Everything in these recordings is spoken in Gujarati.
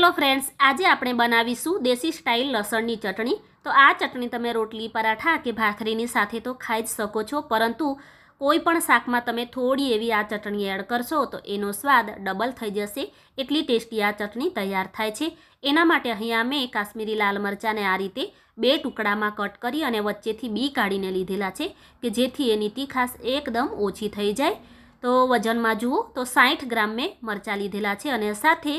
હેલો ફ્રેન્ડ્સ, આજે આપણે બનાવીશું દેશી સ્ટાઇલ લસણની ચટણી. તો આ ચટણી તમે રોટલી, પરાઠા કે ભાખરીની સાથે તો ખાઈ જ શકો છો, પરંતુ કોઈ પણ શાકમાં તમે થોડી એવી આ ચટણી એડ કરશો તો એનો સ્વાદ ડબલ થઈ જશે. એટલી ટેસ્ટી આ ચટણી તૈયાર થાય છે. એના માટે અહીંયા મેં કાશ્મીરી લાલ મરચાંને આ રીતે બે ટુકડામાં કટ કરી અને વચ્ચેથી બી કાઢીને લીધેલા છે કે જેથી એની તીખાસ એકદમ ઓછી થઈ જાય. તો વજનમાં જુઓ, તો સાઠ ગ્રામ મેં મરચાં લીધેલા છે અને સાથે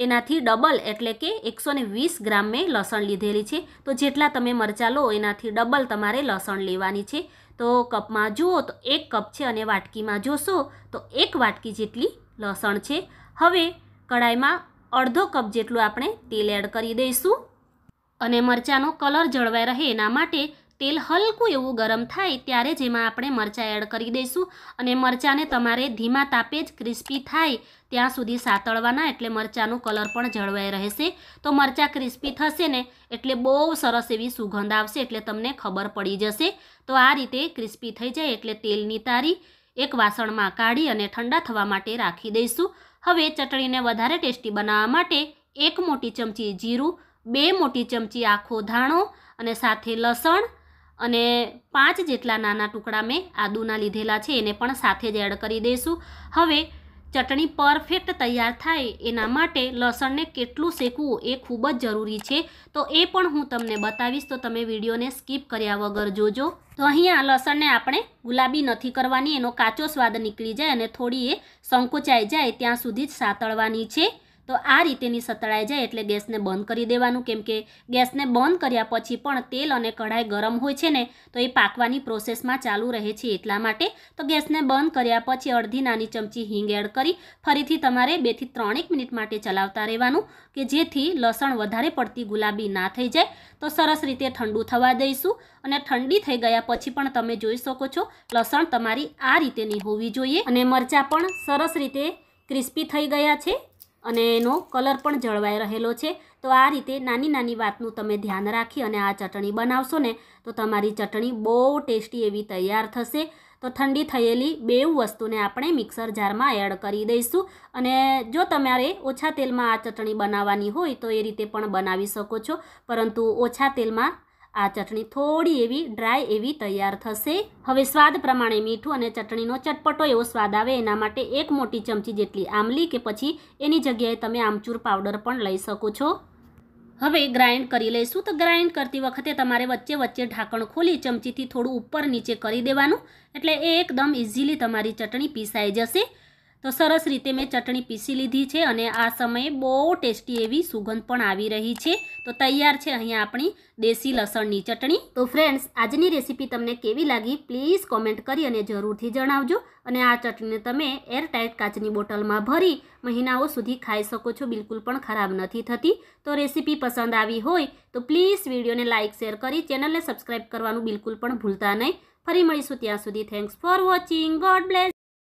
એનાથી ડબલ એટલે કે એકસો ને વીસ ગ્રામ મેં લસણ લીધેલી છે. તો જેટલા તમે મરચાં લો, એનાથી ડબલ તમારે લસણ લેવાની છે. તો કપમાં જુઓ તો એક કપ છે અને વાટકીમાં જોશો તો એક વાટકી જેટલી લસણ છે. હવે કડાઈમાં અડધો કપ જેટલું આપણે તેલ એડ કરી દઈશું. અને મરચાંનો કલર જળવાઈ રહે એના માટે તેલ હલકું એવું ગરમ થાય ત્યારે જેમાં આપણે મરચાં એડ કરી દઈશું અને મરચાંને તમારે ધીમા તાપે જ ક્રિસ્પી થાય ત્યાં સુધી સાતળવાના એટલે મરચાંનો કલર પણ જળવાઈ રહેશે. તો મરચાં ક્રિસ્પી થશે ને એટલે બહુ સરસ એવી સુગંધ આવશે એટલે તમને ખબર પડી જશે. તો આ રીતે ક્રિસ્પી થઈ જાય એટલે તેલની તારી એક વાસણમાં કાઢી અને ઠંડા થવા માટે રાખી દઈશું. હવે ચટણીને વધારે ટેસ્ટી બનાવવા માટે એક મોટી ચમચી જીરું, બે મોટી ચમચી આખો ધાણો અને સાથે લસણ અને પાંચ જેટલા નાના ટુકડા મેં આદુના લીધેલા છે, એને પણ સાથે જ એડ કરી દઈશું. હવે ચટણી પરફેક્ટ તૈયાર થાય એના માટે લસણને કેટલું શેકવું એ ખૂબ જ જરૂરી છે. તો એ પણ હું તમને બતાવીશ, તો તમે વિડીયોને સ્કીપ કર્યા વગર જોજો. તો અહીંયા લસણને આપણે ગુલાબી નથી કરવાની, એનો કાચો સ્વાદ નીકળી જાય અને થોડી એ સંકોચાઈ જાય ત્યાં સુધી જ સાતળવાની છે. તો આ રીતેની સતળાઈ જાય એટલે ગેસને બંધ કરી દેવાનું. કેમ કે ગેસને બંધ કર્યા પછી પણ તેલ અને કઢાઈ ગરમ હોય છે ને, તો એ પાકવાની પ્રોસેસમાં ચાલુ રહે છે એટલા માટે. તો ગેસને બંધ કર્યા પછી અડધી નાની ચમચી હિંગ એડ કરી, ફરીથી તમારે બેથી ત્રણેક મિનિટ માટે ચલાવતા રહેવાનું, કે જેથી લસણ વધારે પડતી ગુલાબી ના થઈ જાય. તો સરસ રીતે ઠંડુ થવા દઈશું અને ઠંડી થઈ ગયા પછી પણ તમે જોઈ શકો છો, લસણ તમારી આ રીતેની હોવી જોઈએ. અને મરચાં પણ સરસ રીતે ક્રિસ્પી થઈ ગયા છે. અને એનો કલર પણ જળવાઈ રહેલો છે. તો આ રીતે નાની નાની વાતનું તમે ધ્યાન રાખી અને આ ચટણી બનાવશો ને, તો તમારી ચટણી બહુ ટેસ્ટી એવી તૈયાર થશે. તો ઠંડી થયેલી બેઉ વસ્તુને આપણે મિક્સર જારમાં એડ કરી દઈશું. અને જો તમારે ઓછા તેલમાં આ ચટણી બનાવવાની હોય તો એ રીતે પણ બનાવી શકો છો. પરંતુ ઓછા તેલમાં આ ચટણી થોડી એવી ડ્રાય એવી તૈયાર થશે. હવે સ્વાદ પ્રમાણે મીઠું અને ચટણીનો ચટપટો એવો સ્વાદ આવે એના માટે એક મોટી ચમચી જેટલી આમલી કે પછી એની જગ્યાએ તમે આમચૂર પાવડર પણ લઈ શકો છો. હવે ગ્રાઇન્ડ કરી લઈશું. તો ગ્રાઇન્ડ કરતી વખતે તમારે વચ્ચે વચ્ચે ઢાંકણ ખોલી ચમચીથી થોડું ઉપર નીચે કરી દેવાનું. એટલે એ એકદમ ઇઝીલી તમારી ચટણી પીસાઈ જશે. તો સરસ રીતે મેં ચટણી પીસી લીધી છે અને આ સમયે બહુ ટેસ્ટી એવી સુગંધ પણ આવી રહી છે. તો તૈયાર છે અહીંયા આપણી દેશી લસણની ચટણી. તો ફ્રેન્ડ્સ આજની રેસીપી તમને કેવી લાગી? પ્લીઝ કોમેન્ટ કરી અને જરૂરથી જણાવજો. અને આ ચટણીને તમે એરટાઇટ કાચની બોટલમાં ભરી મહિનાઓ સુધી ખાઈ શકો છો. બિલકુલ પણ ખરાબ નથી થતી. તો રેસીપી પસંદ આવી હોય તો પ્લીઝ વિડીયોને લાઇક શેર કરી ચેનલને સબસ્ક્રાઈબ કરવાનું બિલકુલ પણ ભૂલતા નહીં. ફરી મળીશું ત્યાં સુધી. Thanks for watching God bless